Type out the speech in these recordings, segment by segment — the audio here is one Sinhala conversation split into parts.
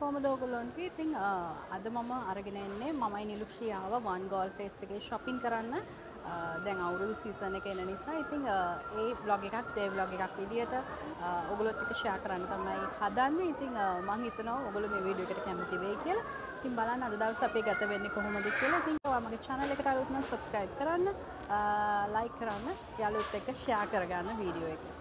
කොමද ඕගොල්ලොන්ට ඉතිං අද මම අරගෙන එන්නේ මමයි නිලුක්ෂියාව වන් ගෝල් ෆේස් එකේ shopping කරන්න. දැන් අවුරුදු සීසන් එක එන නිසා. ඉතිං ඒ බ්ලොග් එකක් ඩේ බ්ලොග් එකක් විදියට ඔගොල්ලොත් එක්ක ෂෙයා කරන්න තමයි හදන්නේ. ඉතිං මං හිතනවා ඔගොල්ලෝ මේ වීඩියෝ එකට කැමති වෙයි කියලා. ඉතින් බලන්න අද දවස් අපේ ගත වෙන්නේ කොහොමද කියලා. ඉතින් ඔයා මගේ channel එකට අලුත් නම් subscribe කරන්න like කරන්න යාළුවොත් එක්ක share කරගන්න වීඩියෝ එක.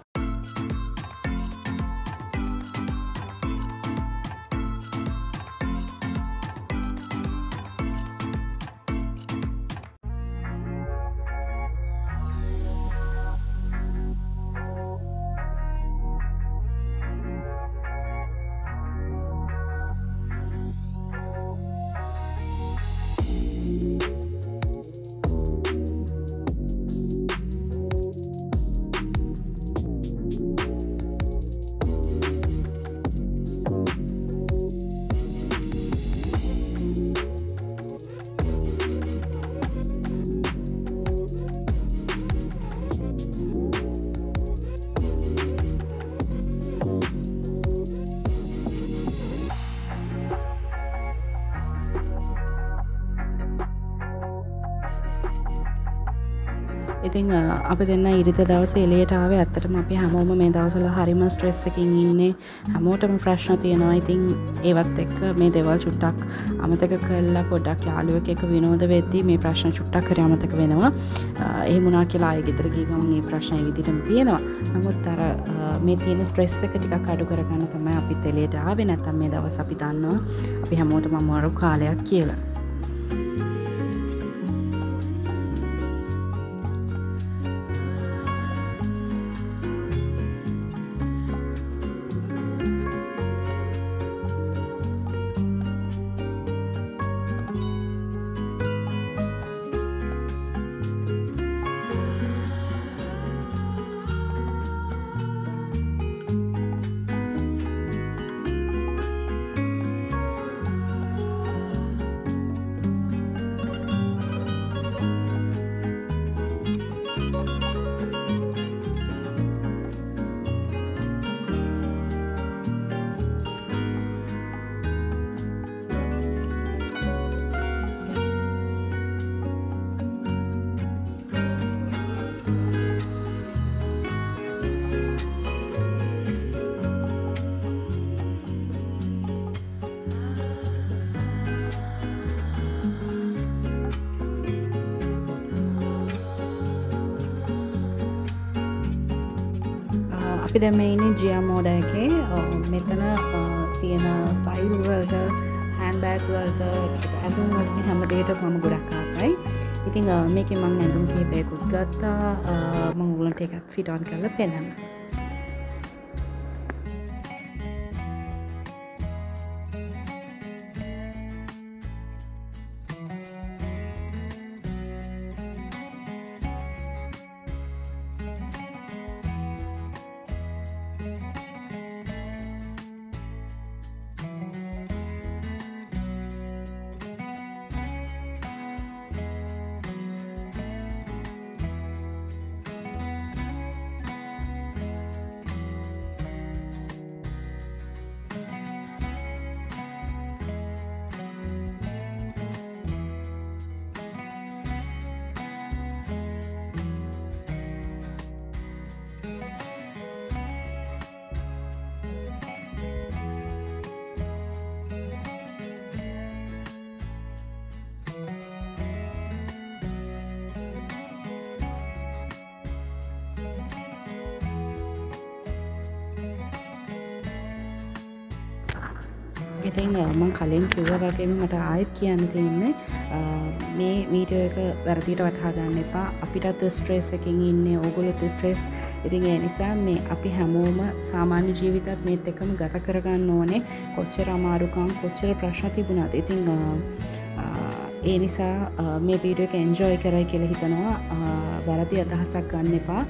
ඉතිං අපි දෙන්න ඉරිත දවස එලේටාව ඇත්තටම අපි හැමෝම මේ දවසල හරිම ස්ට්‍රෙස් එකින් ඉන්නේ. හැමෝටම ප්‍රශ්න තියෙනවා. ඉතිං ඒවත් එක්ක මේ දෙවල් චුට්ටක් අමතක කල්ලා පොඩක් යාලුවක් එක විනෝද වෙද්දී මේ ප්‍රශ්න චුට්ටක් කර අමතක වෙනවා. ඒ මුණනා කියලා ගෙතර ගීගම මේ ප්‍රශ්නය විදිටම තියෙනවා. නමුත් අර මේ තියෙන ස්ට්‍රෙස් එක ටික අඩු කරගන්න තමයි අපි තෙලේට ආවෙ. නැතම් මේ දවස් අපි දන්නවා අපි හැමෝට මමරු කාලයක් කියලා. අපි දැම ඉන්නේ ජියම් මෝඩ එකේ මෙතන තියෙන ස්ටයිල් වලට හැන්බෑක් වලට ඇඳුම් වලට හැමදේට මම ගොඩක් ආසයි. ඉතිං මේක මං ඇඳුම් කහිපයකුත් ගත්තා. මං උලන්ට එකත් ෆිටාන් කරල පෙනන්න ඉතින් මං කලින් කිව්ව වගේම මට ආයත් කියන්න තියෙන්නේ මේ වීඩියෝ එක වැරදිට වටහා ගන්න එපා. අපිටත් ස්ට්‍රේස් එකින් ඉන්නේ ඕගොලොත් ස්ට්‍රේස් ඉතින් ඒ නිසා මේ අපි හැමෝම සාමාන්‍ය ජීවිතත් මේත් එකම ගත කරගන්න ඕනේ. කොච්චර අමාරුකම් කොච්චර ප්‍රශ්න තිබුණත්. ඉතිං ඒ නිසා මේ වීඩියෝ එක එන්ජෝයි කරයි කියල හිතනවා. වැරදි අදහසක් ගන්න එපා.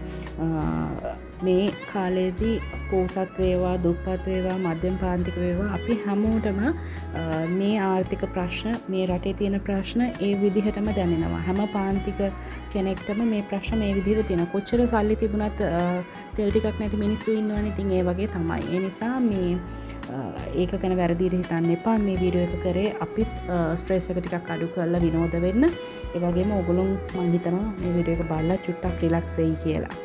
මේ කාලේදී පෝසත් වේවා දුප්පත් වේවා මධ්‍යම පාන්තික වේවා අපි හැමෝටම මේ ආර්ථික ප්‍රශ්න මේ රටේ තියෙන ප්‍රශ්න ඒ විදිහටම දැනෙනවා. හැම පාන්තික කෙනෙක්ටම මේ ප්‍රශ්න මේ විදිහට තියෙන කොච්චර සල්ලි තිබුණත් තෙල්ටිකක් නැති මිනිස්සු ඉන්නවන ඉතින් ඒ වගේ තමයි. ඒ නිසා මේ ඒක ගැන වැරදිට හිතන්න එපා. මේ වීඩියෝ එක කරේ අපිත් ස්ට්‍රේස් එක ටිකක් අඩු කරලා විනෝද වෙන්න. ඒවගේම ඔගුළුම් මංහිතනවා මේ විඩියෝ එක බල්ල චුට්ටක් රිලක්ස් වෙයි කියලා.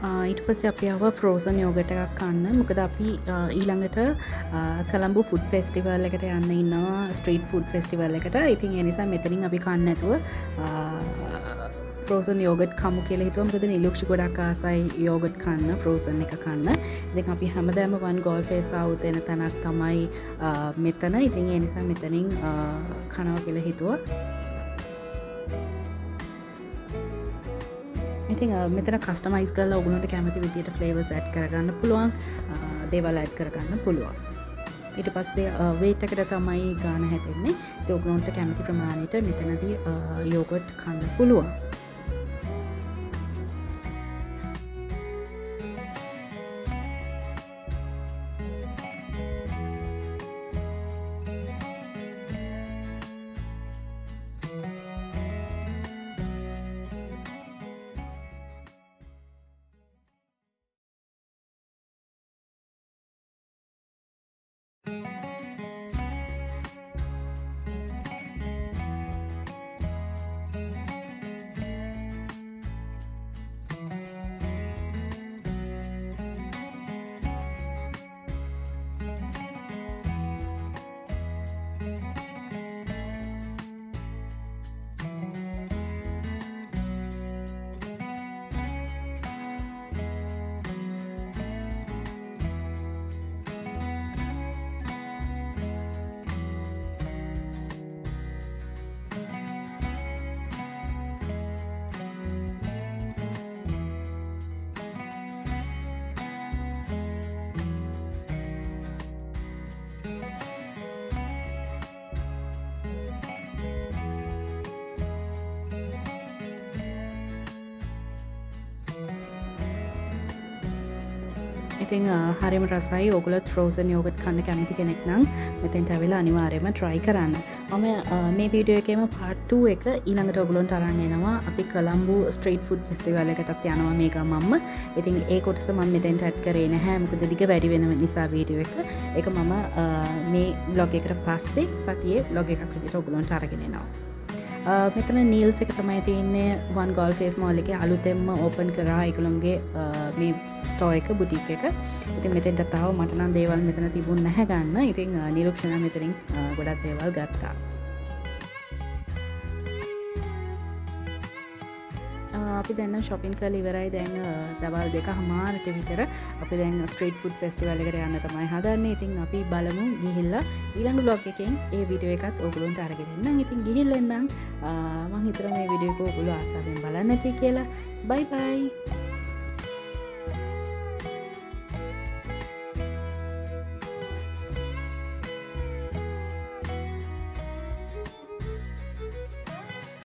ඊට පස්ස අපි අව ෆ්‍රෝසන් යෝගට එකක් කන්න මොකද අපි ඊළඟට කළම්බු ෆුඩ් ෆෙස්ටිවල් එකට යන්න ඉන්නවා. ස්ට්‍රීට් ෆුඩ් ෆෙස්ටිවල් එකට. ඉතින් එනිසා මෙතනින් අපි කන්න ඇතුව ෆ්‍රෝසන් යෝගට කමු කියල හිතුවම ද නිලක්ෂ ගොඩක් ආසයි යෝගට් කන්න ෆ්‍රෝසන් එක කන්න. ඉති අපි හැමදෑම වන් ගෝල් ෆේස් අවුතෙන තැනක් තමයි මෙතන. ඉතින් එනිසා මෙතනින් කනව කියල හිතුව. ඉතින් මෙතන කස්ටමයිස් කල ඔගුණට කැමති විදිට ෆලේවස් ඇඩ් කරගන්න පුළුවන්. දේවල් ඇඩ් කරගන්න පුළුවන්. ඊට පස්සේ වේටකට තමයි ගාන හැතෙන්නේ ඔගුණොන්ට කැමති ප්‍රමාණයට මෙතනදී යෝගොට් කන්න පුළුවන්. ඉතින් හරිම රසයි. ඔගුලත් ෆ්‍රෝසන් යෝගත් කන්න කැමති කෙනෙක් නම් මෙතැන්ට ඇවෙලා අනිවාරයම ට්‍රයි කරන්න. මම මේ වීඩියෝ එකම පාට්ටු එක ඊළඟට ඔගුලොන්ට අරන්ගෙනවා අපි කළම්බු ස්ට්‍රීට් ෆුඩ් ෆෙස්ටිවල එකටත් යනවා මේක මම්ම ඉතින් ඒ කොටස මම මෙතැන්ට ඇත් කරේ නැහැ. මොකද දිග වැඩි වෙන නිසා වීඩියෝ එක. එක මම මේ බ්ලොග් එකට පස්සේ සතියේ බ්ලොග එකක් විදිට ඔගුලොන්ට අරගෙනෙනවා මෙතන නීල්ස එක තමයි තියන්නේ. වන් ගොල් ෆේස් මෝලික අලුතෙම්ම ඕපන් කරා. එකළුන්ගේ මේ ස්ටෝ එක බුටික් එක. ඉතින් මෙතෙන්ට තාව මටනම් දේවල් මෙතන තිබුණ නැහැ ගන්න. ඉතින් නිලක්ෂණ මෙතරින් ගොඩත් දේවල් ගත්තා. අපි දැන්න ශොපින් කල් ඉවරයි. දැන් දවල් දෙක හමාරට විතර අපි දැන් ස්ට්‍රීට් ෆුඩ් ෆෙස්ටිවල් එකට යන්න තමයි හදන්න. ඉතින් අපි බලමු ගිහිල්ල ඊළඟ බ්ලොග් එකෙන් ඒ විඩියෝ එකත් ඔගුලුන්ට අරගෙනන්න ඉතින් ගිහිල්ලෙන්නම් මං හිතර මේ විඩියකෝ ඔගුලු අසාාවෙන් බලන්න ඇති කියලා. බයි බයි